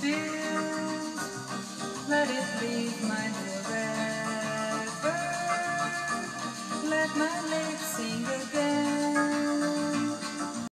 filled. Let it leave my river. Let my lips sing again.